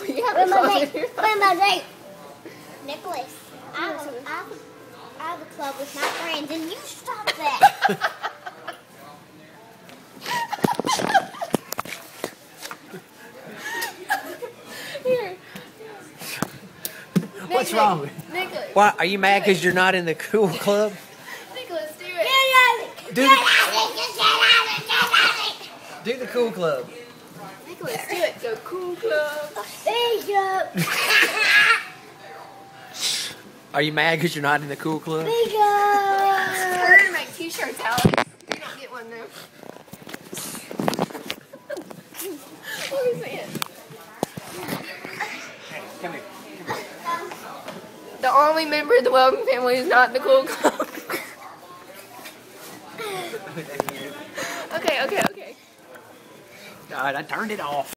Where's my closet. vape? Where's my vape? Nicholas, I have, a, I, have a, I have a club with my friends, and you stop that. Here. What's Nicholas, wrong with Nicholas. Why are you mad because you're not in the cool club? Nicholas, do it. out of. Do Get the- out of it. Get out of it. Get out of it. Do the cool club. Nicholas, do it. The cool club. There you go. Are you mad because you're not in the cool club? There you go. We're gonna make t-shirts, Alex. You don't get one though. Let me see it. Come here. The only member of the Weldon family is not in the cool club. okay, okay, okay. Right, I turned it off.